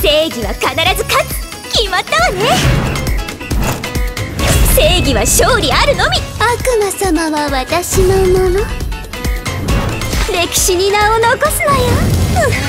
正義は必ず勝つ。決まったわね。正義は勝利あるのみ。悪魔様は私のもの。歴史に名を残すのよ。